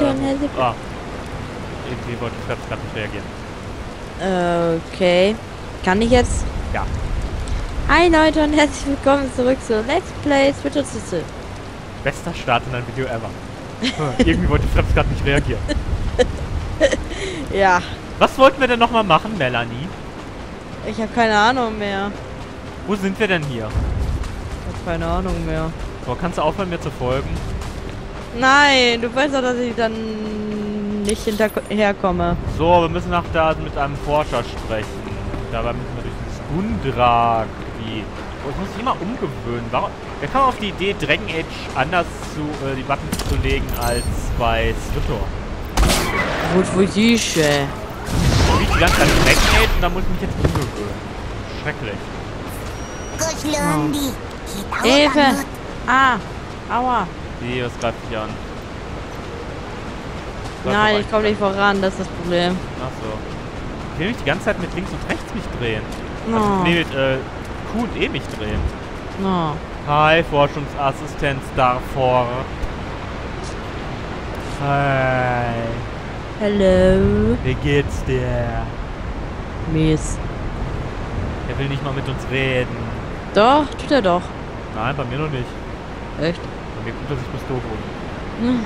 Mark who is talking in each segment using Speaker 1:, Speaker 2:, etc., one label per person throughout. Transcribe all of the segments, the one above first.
Speaker 1: Herzlich
Speaker 2: Ah. Irgendwie wollte ich gerade nicht reagieren.
Speaker 1: Okay. Kann ich jetzt?
Speaker 2: Ja.
Speaker 1: Hi Leute und herzlich willkommen zurück zu Let's Play Switch und Sissel.
Speaker 2: Bester Start in ein Video ever. Hm, Irgendwie wollte ich gerade nicht reagieren.
Speaker 1: Ja,
Speaker 2: Was wollten wir denn nochmal machen, Melanie?
Speaker 1: ich habe keine Ahnung mehr.
Speaker 2: Wo sind wir denn hier?
Speaker 1: Ich habe keine Ahnung mehr.
Speaker 2: So, kannst du aufhören, mir zu folgen?
Speaker 1: Nein, du weißt doch, dass ich dann nicht hinterherkomme.
Speaker 2: So, wir müssen nach da mit einem Forscher sprechen. Dabei müssen wir durch dieses Gundrak-Gebiet. Oh, ich muss mich immer umgewöhnen. Warum? Wer kam auf die Idee, Dragon Age anders zu, äh, die Buttons zu legen als bei Slitor?
Speaker 1: Gut für dich, ey.
Speaker 2: Ich die ganze Zeit Dragon Age und da muss ich mich jetzt umgewöhnen. Schrecklich.
Speaker 1: Hilfe! Ah, aua.
Speaker 2: Nee, was greift dich an? Läuft
Speaker 1: Nein, ich komme nicht voran, das ist das Problem.
Speaker 2: Ach so. Ich will mich die ganze Zeit mit links und rechts mich drehen. Also,
Speaker 1: No.
Speaker 2: nee, mit äh, Q und E mich drehen.
Speaker 1: No.
Speaker 2: Hi, Forschungsassistenz Darfor. Hi.
Speaker 1: Hello.
Speaker 2: Wie geht's dir?
Speaker 1: Mies.
Speaker 2: Er will nicht mal mit uns reden.
Speaker 1: Doch, tut er doch.
Speaker 2: Nein, bei mir noch nicht.
Speaker 1: Echt?
Speaker 2: Bei mir guckt sich bloß doof um.
Speaker 1: Hm.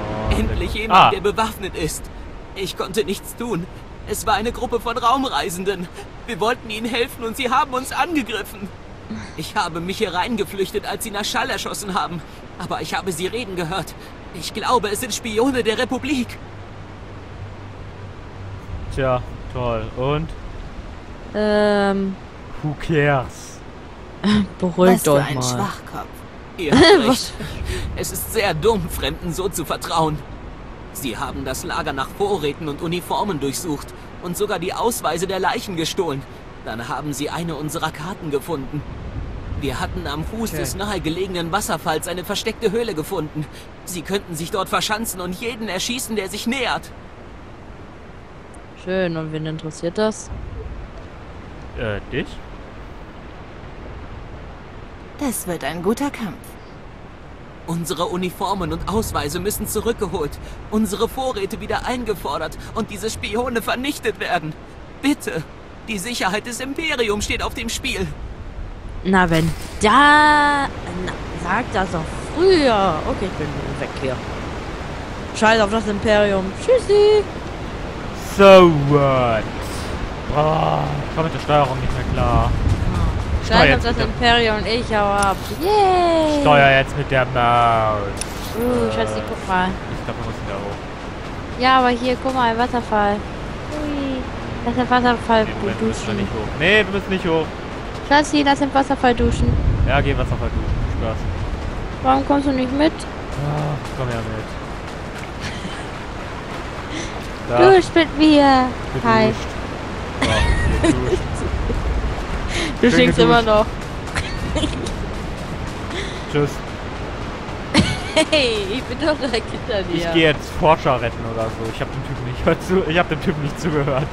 Speaker 2: Oh,
Speaker 3: Endlich
Speaker 2: der-
Speaker 3: jemand,
Speaker 2: ah,
Speaker 3: der bewaffnet ist. Ich konnte nichts tun. Es war eine Gruppe von Raumreisenden. Wir wollten ihnen helfen und sie haben uns angegriffen. Ich habe mich hier reingeflüchtet, als sie nach Schall erschossen haben. Aber ich habe sie reden gehört. Ich glaube, es sind Spione der Republik.
Speaker 2: Tja, toll. Und?
Speaker 1: Ähm,
Speaker 2: Who cares?
Speaker 1: beruhigt euch mal.
Speaker 3: Schwachkopf. Ihr habt recht. Es ist sehr dumm, Fremden so zu vertrauen. Sie haben das Lager nach Vorräten und Uniformen durchsucht und sogar die Ausweise der Leichen gestohlen. Dann haben sie eine unserer Karten gefunden. Wir hatten am Fuß
Speaker 2: Okay.
Speaker 3: des nahegelegenen Wasserfalls eine versteckte Höhle gefunden. Sie könnten sich dort verschanzen und jeden erschießen, der sich nähert.
Speaker 1: Schön, und wen interessiert das?
Speaker 2: Äh, dich?
Speaker 4: Das wird ein guter Kampf.
Speaker 3: Unsere Uniformen und Ausweise müssen zurückgeholt, unsere Vorräte wieder eingefordert und diese Spione vernichtet werden. Bitte! Die Sicherheit des Imperiums steht auf dem Spiel.
Speaker 1: Na, wenn da... Na, sag das doch früher. Okay, ich bin weg hier. Scheiß auf das Imperium. Tschüssi.
Speaker 2: So what? Boah, ich komme mit der Steuerung nicht mehr klar.
Speaker 1: Auf
Speaker 2: jetzt
Speaker 1: das Imperium und ich hau ab. Yay.
Speaker 2: Steuer jetzt mit der Maus.
Speaker 1: Uh, Schatzi, guck mal.
Speaker 2: Ich glaube, wir müssen da hoch.
Speaker 1: Ja, aber hier, guck mal, ein Wasserfall. Ui. Das ist ein Wasserfall
Speaker 2: Nee, Moment, wir
Speaker 1: duschen.
Speaker 2: nicht hoch. Nee, wir müssen nicht hoch.
Speaker 1: Schatzi, lass im Wasserfall duschen.
Speaker 2: Ja, gehen wir Wasserfall duschen. Spaß.
Speaker 1: Warum kommst du nicht mit?
Speaker 2: Ah, komm her mit. Da,
Speaker 1: Dusch mit mir. Hi.
Speaker 2: geduscht. So,
Speaker 1: Du
Speaker 2: Schön
Speaker 1: stinkst immer noch.
Speaker 2: Tschüss.
Speaker 1: Hey, ich bin doch direkt hinter dir.
Speaker 2: Ich gehe jetzt Forscher retten oder so. Ich habe dem Typen nicht hört zu. Ich habe dem Typen nicht zugehört.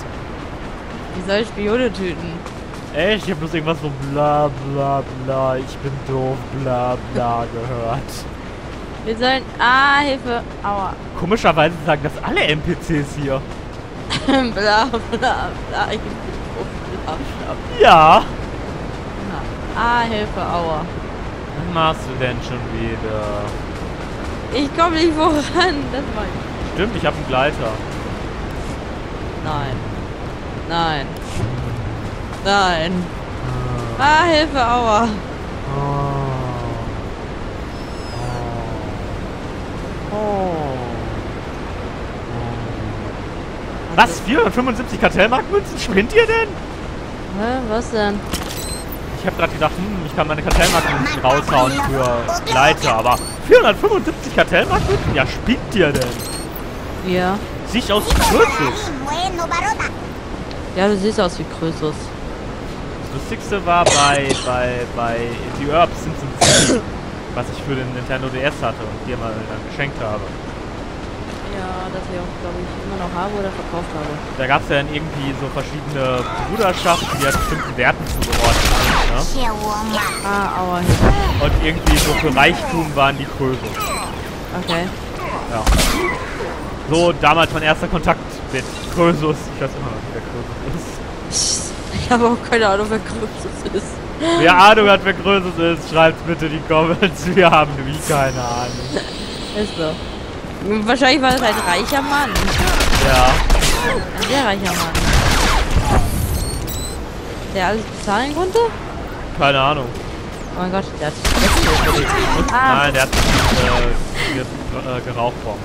Speaker 1: Wie soll ich Spione töten?
Speaker 2: Echt? Ich habe bloß irgendwas so bla bla bla. Ich bin doof bla bla gehört.
Speaker 1: Wir sollen... Ah, Hilfe. Aua.
Speaker 2: Komischerweise sagen das alle NPCs hier.
Speaker 1: bla, bla, bla. Ich bin doof. Bla, bla, bla.
Speaker 2: Ja.
Speaker 1: Ah, Hilfe. Aua.
Speaker 2: Was machst du denn schon wieder?
Speaker 1: Ich komme nicht voran. Das war ich.
Speaker 2: Stimmt, ich habe einen Gleiter.
Speaker 1: Nein. Nein. Nein. Ah, Hilfe. Aua.
Speaker 2: Was? 475 Kartellmarktmünzen? Sprinnt ihr denn?
Speaker 1: Hä, was denn?
Speaker 2: Ich habe gerade gedacht, hm, ich kann meine Kartellmarktmünzen raushauen für Gleiter, aber 475 Kartellmarktmünzen? Ja, spinnt ihr denn?
Speaker 1: Ja.
Speaker 2: Sicht aus Kürzes.
Speaker 1: Ja, du siehst aus wie Krösus.
Speaker 2: Das Lustigste war bei, bei, bei The Herbs Simpsons, was ich für den Nintendo DS hatte und dir mal dann geschenkt habe.
Speaker 1: Ja, das ich auch, glaube ich, immer noch habe oder verkauft habe.
Speaker 2: Da gab es ja dann irgendwie so verschiedene Bruderschaften, die ja bestimmten Werten zugeordnet sind. Ne?
Speaker 1: Ah, aua.
Speaker 2: Und irgendwie so für Reichtum waren die Krösus.
Speaker 1: Okay.
Speaker 2: Ja. So, damals mein erster Kontakt mit Krösus. Ich weiß immer noch nicht, wer Krösus ist.
Speaker 1: Ich habe auch keine Ahnung, wer Kryptus ist.
Speaker 2: Wer Ahnung hat, wer Krösus ist, schreibt bitte in die Comments. Wir haben nämlich keine Ahnung.
Speaker 1: Ist so. Wahrscheinlich war das ein reicher Mann.
Speaker 2: Ja.
Speaker 1: Ein sehr reicher Mann. Der alles bezahlen konnte?
Speaker 2: Keine Ahnung.
Speaker 1: Oh mein Gott, der hat Ah,
Speaker 2: Nein, der hat äh, äh, geraucht worden.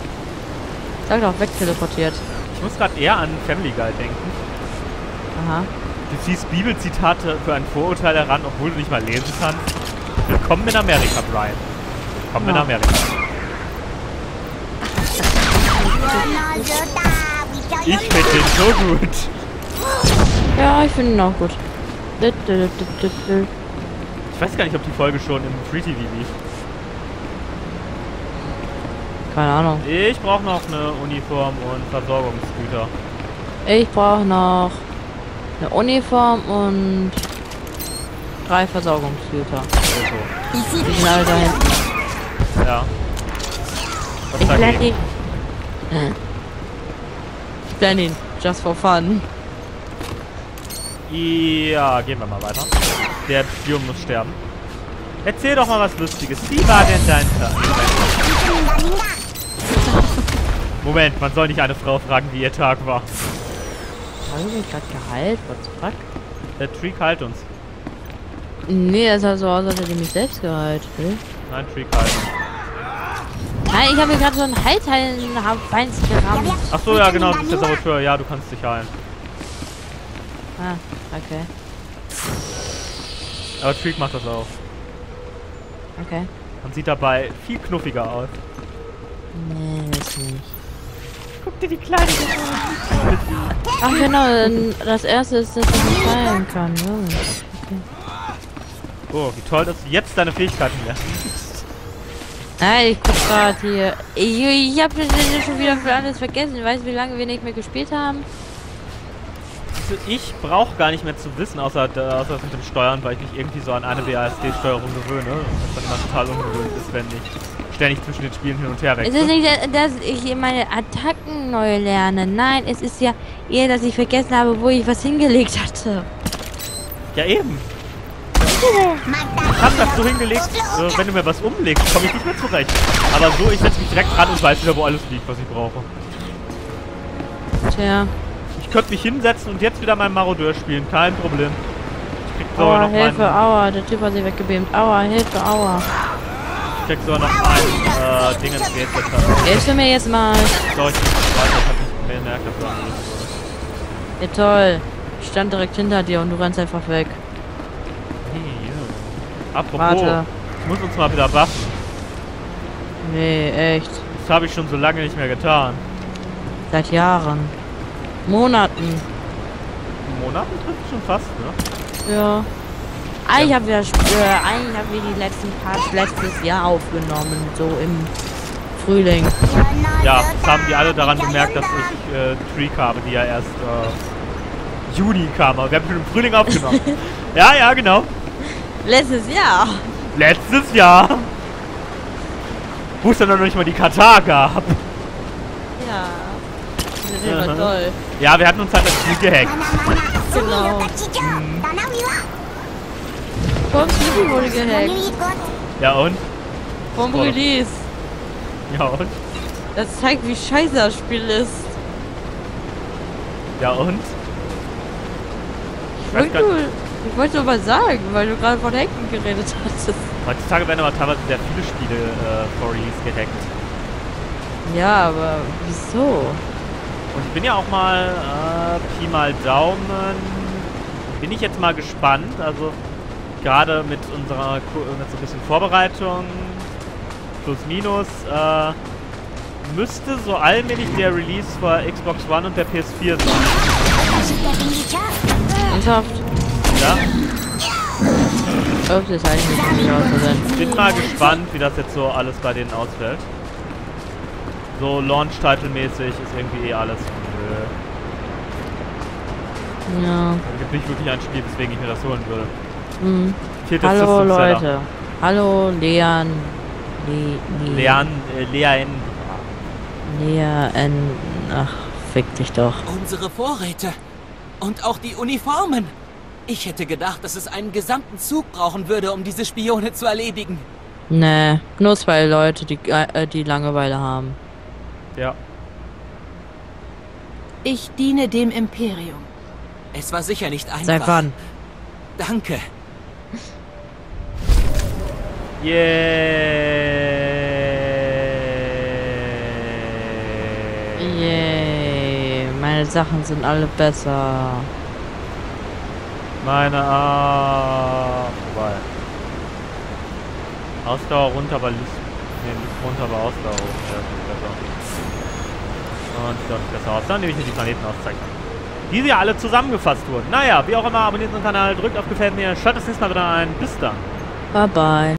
Speaker 1: sag doch, wegteleportiert.
Speaker 2: Ich muss gerade eher an Family Guy denken.
Speaker 1: Aha.
Speaker 2: Du ziehst Bibelzitate für ein Vorurteil heran, obwohl du nicht mal lesen kannst. Willkommen in Amerika, Brian. Willkommen in
Speaker 1: Ja.
Speaker 2: Amerika. Ich finde den so gut.
Speaker 1: Ja, ich finde ihn auch gut.
Speaker 2: Ich weiß gar nicht, ob die Folge schon im Free TV lief.
Speaker 1: Keine Ahnung.
Speaker 2: Ich brauche noch eine Uniform und Versorgungsgüter.
Speaker 1: Ich brauche noch eine Uniform und drei Versorgungsgüter.
Speaker 2: Also,
Speaker 1: Die sind alle da hinten.
Speaker 2: ja. Was
Speaker 1: Ich Ich blende ihn. Just for fun.
Speaker 2: Ja, gehen wir mal weiter. Der Spion muss sterben. Erzähl doch mal was Lustiges. Wie war denn dein Tag? Moment. Moment, man soll nicht eine Frau fragen, wie ihr Tag war.
Speaker 1: Habe ich mich gerade geheilt? What the fuck?
Speaker 2: Der Treek halt uns.
Speaker 1: Nee, es sah so aus, als hätte ich mich selbst geheilt. Will?
Speaker 2: Nein, Treek halt uns.
Speaker 1: Nein, ich habe mir gerade so ein Heilteil in den Beins gerammt.
Speaker 2: Ach so, ja genau, du bist der Saboteur. Ja, du kannst dich heilen.
Speaker 1: Ah, okay.
Speaker 2: Aber Treek macht das auch.
Speaker 1: Okay.
Speaker 2: Und sieht dabei viel knuffiger aus.
Speaker 1: Nee, das nicht.
Speaker 2: Guck dir die Kleine an.
Speaker 1: Ach genau, das erste ist, dass ich nicht heilen kann. Junge.
Speaker 2: Oh, wie toll, dass du jetzt deine Fähigkeiten lernst.
Speaker 1: Nein, ich guck gerade hier. Ich, ich habe schon wieder für alles vergessen. Ich weiß, wie lange wir nicht mehr gespielt haben.
Speaker 2: Also ich brauche gar nicht mehr zu wissen, außer, außer mit dem Steuern, weil ich mich irgendwie so an eine BASD-Steuerung gewöhne. Was dann immer total ungewöhnlich ist, wenn ich ständig zwischen den Spielen hin und her
Speaker 1: Es ist
Speaker 2: wechsle.
Speaker 1: nicht, dass ich meine Attacken neu lerne. Nein, es ist ja eher, dass ich vergessen habe, wo ich was hingelegt hatte.
Speaker 2: Ja, eben. Ich hab das so hingelegt, äh, wenn du mir was umlegst, komme ich nicht mehr zurecht. Aber so, ich setze mich direkt dran und weiß wieder, wo alles liegt, was ich brauche.
Speaker 1: Tja.
Speaker 2: Ich könnte mich hinsetzen und jetzt wieder meinen Marodeur spielen, kein Problem. Ich krieg sogar
Speaker 1: Aua,
Speaker 2: noch
Speaker 1: Hilfe,
Speaker 2: meinen,
Speaker 1: aua. Der Typ hat sich weggebeamt. Aua, Hilfe, aua.
Speaker 2: ich krieg sogar noch mein äh, Ding ins Gate getan.
Speaker 1: Hilfst du mir jetzt mal?
Speaker 2: So, ich bin weiter, ich hab nicht mehr gemerkt, dass du
Speaker 1: Ja, toll. Ich stand direkt hinter dir und du rennst einfach weg.
Speaker 2: Ja. Apropos,
Speaker 1: Warte.
Speaker 2: ich muss uns mal wieder buffen.
Speaker 1: Nee, echt.
Speaker 2: Das habe ich schon so lange nicht mehr getan.
Speaker 1: Seit Jahren. Monaten.
Speaker 2: Monaten trifft schon fast, ne?
Speaker 1: Ja. Eigentlich haben wir, äh, eigentlich haben wir die letzten Parts letztes Jahr aufgenommen, so im Frühling.
Speaker 2: Ja, das haben die alle daran gemerkt, dass ich äh, Treek habe, die ja erst äh, Juni kam. Aber wir haben schon im Frühling aufgenommen. ja, ja, genau.
Speaker 1: Letztes Jahr.
Speaker 2: Letztes Jahr. Wo es dann noch nicht mal die Katar gab.
Speaker 1: Ja. Das war
Speaker 2: Aha.
Speaker 1: toll.
Speaker 2: Ja, wir hatten uns halt das Spiel gehackt.
Speaker 1: Genau. Vom Snoopy wurde gehackt.
Speaker 2: Ja und?
Speaker 1: Vom. Release.
Speaker 2: Ja und?
Speaker 1: Das zeigt, wie scheiße das Spiel ist.
Speaker 2: Ja und?
Speaker 1: Ich
Speaker 2: weiß
Speaker 1: nur, ich wollte nur mal sagen, weil du gerade von Hacken geredet hattest.
Speaker 2: Heutzutage werden aber teilweise sehr viele Spiele äh, vor Release gehackt.
Speaker 1: Ja, aber wieso?
Speaker 2: Und ich bin ja auch mal, äh, Pi mal Daumen, bin ich jetzt mal gespannt. Also gerade mit unserer, mit so ein bisschen Vorbereitung, plus minus, äh, müsste so allmählich der Release für Xbox One und der PS4 sein.
Speaker 1: Ernsthaft?
Speaker 2: Ja?
Speaker 1: Ups, jetzt habe ich mich nicht ausgesehen.
Speaker 2: Bin mal gespannt, wie das jetzt so alles bei denen ausfällt. So Launch-Title-mäßig ist irgendwie eh alles. Nö.
Speaker 1: Ja.
Speaker 2: Es gibt nicht wirklich ein Spiel, weswegen ich mir das holen würde.
Speaker 1: Hm.
Speaker 2: Viertes
Speaker 1: Hallo
Speaker 2: System Seller.
Speaker 1: Leute. Hallo Leon. Le Le
Speaker 2: Lean, äh, Lean.
Speaker 1: näher en... Ach, fick dich doch.
Speaker 3: Unsere Vorräte. Und auch die Uniformen. Ich hätte gedacht, dass es einen gesamten Zug brauchen würde, um diese Spione zu erledigen.
Speaker 1: Nee, nur zwei Leute, die, äh, die Langeweile haben.
Speaker 2: Ja.
Speaker 4: Ich diene dem Imperium.
Speaker 3: Es war sicher nicht einfach.
Speaker 1: Seit wann?
Speaker 3: Danke.
Speaker 2: Yeah.
Speaker 1: Yay, meine Sachen sind alle besser.
Speaker 2: Meine Ah. Vorbei. Ausdauer runter, aber Lust. Nee, Lust runter, aber Ausdauer hoch. Ja, das ist besser. Und sieht auch nicht besser aus. Dann nehme ich mir die Planetenauszeichnung. Die sie ja alle zusammengefasst wurden. Naja, wie auch immer, abonniert unseren Kanal, drückt auf Gefällt mir, schaut das nächste Mal wieder ein. Bis dann.
Speaker 1: Bye bye.